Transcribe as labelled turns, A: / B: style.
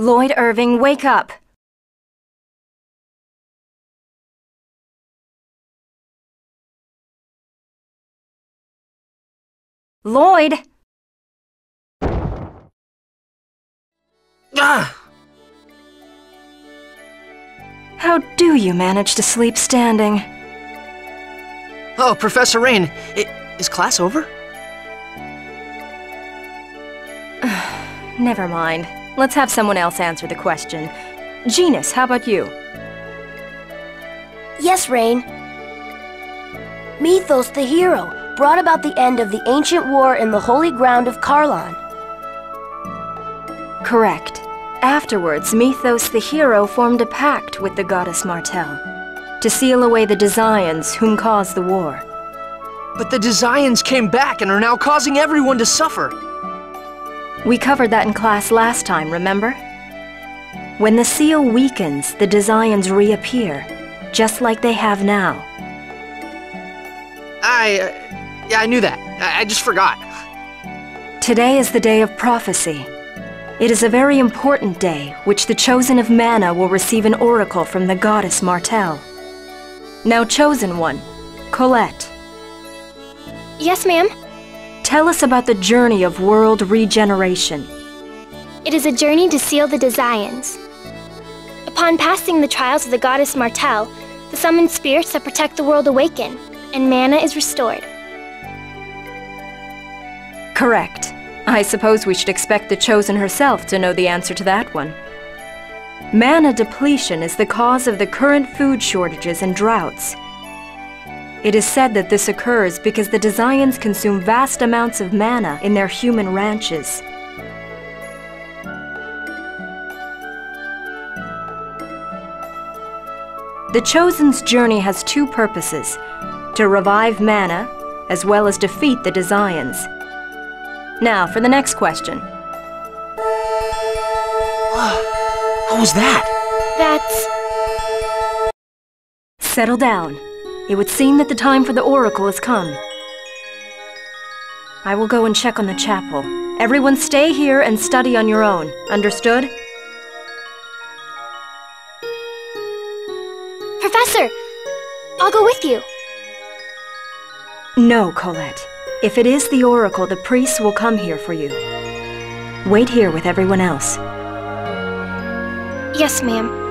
A: Lloyd Irving, wake up! Lloyd!
B: Ah!
A: How do you manage to sleep standing?
B: Oh, Professor Raine, is class over?
A: Never mind. Let's have someone else answer the question. Genis, how about you?
C: Yes, Raine. Mithos the hero brought about the end of the ancient war in the holy ground of Kharlan.
A: Correct. Afterwards, Mithos the hero formed a pact with the goddess Martel to seal away the Desians whom caused the war.
B: But the Desians came back and are now causing everyone to suffer.
A: We covered that in class last time, remember? When the seal weakens, the Desians reappear, just like they have now.
B: I. Uh, yeah, I knew that. I, I just forgot.
A: Today is the day of prophecy. It is a very important day, which the Chosen of Mana will receive an oracle from the goddess Martel. Now, Chosen One, Colette,
D: Yes, ma'am.
A: Tell us about the journey of world regeneration.
D: It is a journey to seal the Desians. Upon passing the trials of the goddess Martel, the summoned spirits that protect the world awaken, and mana is restored.
A: Correct. I suppose we should expect the Chosen herself to know the answer to that one. Mana depletion is the cause of the current food shortages and droughts. It is said that this occurs because the Desians consume vast amounts of mana in their human ranches. The Chosen's journey has two purposes to revive mana, as well as defeat the Desians. Now, for the next question.
B: What was that?
D: That's.
A: Settle down. It would seem that the time for the oracle has come. I will go and check on the chapel. Everyone stay here and study on your own. Understood?
D: Professor! I'll go with you.
A: No, Colette. If it is the oracle, the priests will come here for you. Wait here with everyone else.
D: Yes, ma'am.